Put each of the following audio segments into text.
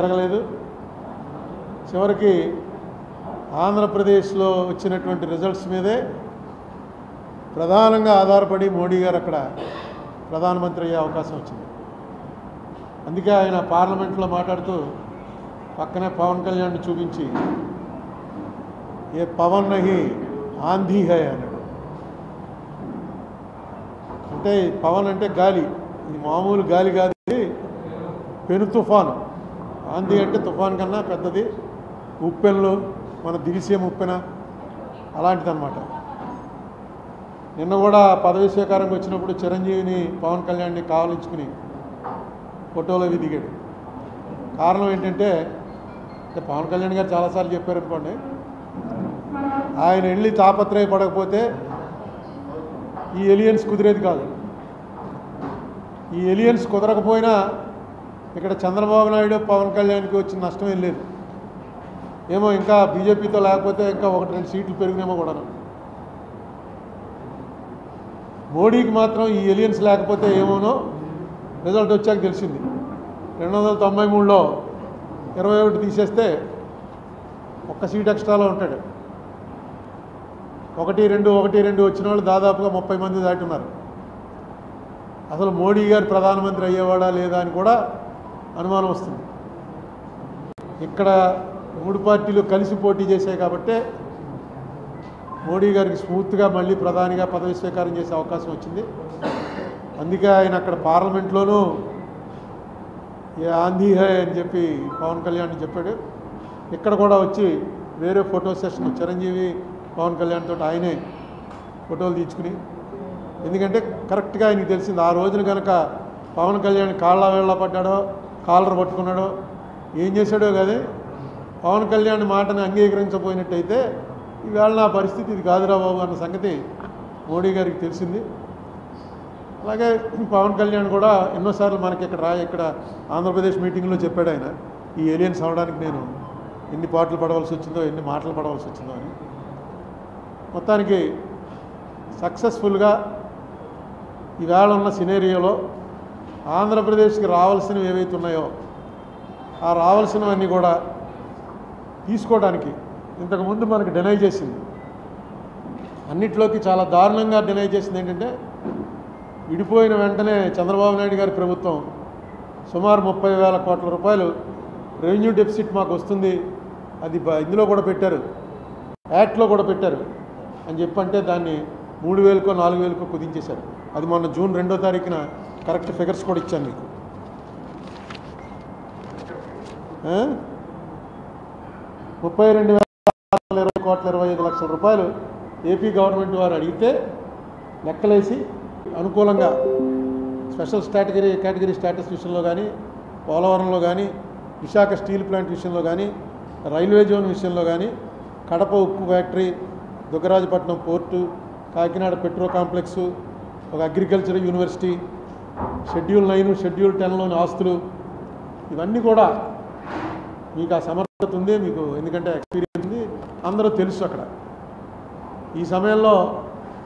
జరగలేదు. చివరికి ఆంధ్రప్రదేశ్లో వచ్చినటువంటి రిజల్ట్స్ మీదే ప్రధానంగా ఆధారపడి మోడీ గారు అక్కడ ప్రధానమంత్రి అయ్యే అవకాశం వచ్చింది. అందుకే ఆయన పార్లమెంట్లో మాట్లాడుతూ పక్కనే పవన్ కళ్యాణ్ని చూపించి ఏ పవన్ నహి ఆంధీ హై అన్నాడు. అంటే పవన్ అంటే గాలి. ఇది మామూలు గాలి కాదు పెను తుఫాను. ఆంధీ అంటే తుఫాన్ కన్నా పెద్దది. ఉప్పెన్లు మన దిరిసే ఉప్పెన అలాంటిదన్నమాట. నిన్న కూడా పదవి స్వీకారంకి వచ్చినప్పుడు చిరంజీవిని పవన్ కళ్యాణ్ని కావలించుకుని ఫోటోలో దిగాడు. కారణం ఏంటంటే అంటే పవన్ కళ్యాణ్ గారు చాలాసార్లు చెప్పారనుకోండి ఆయన వెళ్ళి తాపత్రయపడకపోతే ఈ ఎలియన్స్ కుదిరేది కాదు. ఈ ఎలియన్స్ కుదరకపోయినా ఇక్కడ చంద్రబాబు నాయుడు పవన్ కళ్యాణ్కి వచ్చిన నష్టం ఏం లేదు. ఏమో ఇంకా బీజేపీతో లేకపోతే ఇంకా ఒకటి రెండు సీట్లు పెరిగినేమో కూడా. మోడీకి మాత్రం ఈ ఎలియన్స్ లేకపోతే ఏమోనో రిజల్ట్ వచ్చాక తెలిసింది. రెండు వందల తొంభై మూడులో ఇరవై ఒకటి తీసేస్తే ఒక్క సీట్ ఎక్స్ట్రాలో ఉంటాడు. ఒకటి రెండు ఒకటి రెండు వచ్చిన వాళ్ళు దాదాపుగా ముప్పై మంది దాటున్నారు. అసలు మోడీ గారు ప్రధానమంత్రి అయ్యేవాడా లేదా అని కూడా అనుమానం వస్తుంది. ఇక్కడ మూడు పార్టీలు కలిసి పోటీ చేశాయి కాబట్టే మోడీ గారికి స్మూత్గా మళ్ళీ ప్రధానిగా పదవి స్వీకారం చేసే అవకాశం వచ్చింది. అందుకే ఆయన అక్కడ పార్లమెంట్లోనూ ఏ ఆంధీ హై అని చెప్పి పవన్ కళ్యాణ్ చెప్పాడు. ఇక్కడ కూడా వచ్చి వేరే ఫోటో సెషన్ చిరంజీవి పవన్ కళ్యాణ్ తోటి ఆయనే ఫోటోలు తీసుకుని ఎందుకంటే కరెక్ట్గా ఆయనకి తెలిసింది ఆ రోజున కనుక పవన్ కళ్యాణ్ కాళ్ళ వేళ్ళ పడ్డాడో కాలర్ పట్టుకున్నాడో ఏం చేశాడో కానీ పవన్ కళ్యాణ్ మాటను అంగీకరించబోయినట్టయితే ఈవేళ నా పరిస్థితి ఇది కాదురా బాబు అన్న సంగతి మోడీ గారికి తెలిసింది. అలాగే పవన్ కళ్యాణ్ కూడా ఎన్నోసార్లు మనకి ఇక్కడ రా ఇక్కడ ఆంధ్రప్రదేశ్ మీటింగ్లో చెప్పాడు ఆయన. ఈ ఏలియన్స్ అవడానికి నేను ఎన్ని పాటలు పడవలసి వచ్చిందో ఎన్ని మాటలు పడవలసి వచ్చిందో అని. మొత్తానికి సక్సెస్ఫుల్గా ఈవేళ ఉన్న సినేరియోలో ఆంధ్రప్రదేశ్కి రావాల్సినవి ఏవైతే ఉన్నాయో ఆ రావాల్సినవన్నీ కూడా తీసుకోవడానికి ఇంతకుముందు మనకు డినై చేసింది. అన్నిట్లోకి చాలా దారుణంగా డినై చేసింది ఏంటంటే విడిపోయిన వెంటనే చంద్రబాబు నాయుడు గారి ప్రభుత్వం సుమారు ముప్పై వేల కోట్ల రూపాయలు రెవెన్యూ డెఫిసిట్ మాకు వస్తుంది అది బ- ఇందులో కూడా పెట్టారు. యాక్ట్లో కూడా పెట్టారు. అని చెప్పంటే దాన్ని మూడు వేలకో నాలుగు వేలకో కుదించేశారు. అది మొన్న జూన్ రెండో తారీఖున కరెక్ట్ ఫిగర్స్ కూడా ఇచ్చాను మీకు. ముప్పై రెండు వేల ఇరవై కోట్ల ఇరవై ఐదు లక్షల రూపాయలు ఏపీ గవర్నమెంట్ వారు అడిగితే లెక్కలేసి అనుకూలంగా స్పెషల్ స్టాటగిరీ కేటగిరీ స్టేటస్ విషయంలో కానీ పోలవరంలో కానీ విశాఖ స్టీల్ ప్లాంట్ విషయంలో కానీ రైల్వే జోన్ విషయంలో కానీ కడప ఉక్కు factory Dugarajapatnam port Kakinada petro complex ఒక agriculture university schedule nine schedule టెన్లోని ఆస్తులు ఇవన్నీ కూడా మీకు ఆ సమర్థత ఉంది మీకు ఎందుకంటే ఎక్స్పీరియన్స్ ఉంది అందరూ తెలుసు అక్కడ. ఈ సమయంలో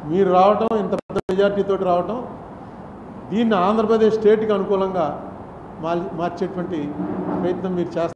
మీరు రావటం ఇంత పెద్ద మెజార్టీతో రావటం దీన్ని ఆంధ్రప్రదేశ్ స్టేట్కి అనుకూలంగా మార్చేటువంటి ప్రయత్నం మీరు చేస్తారు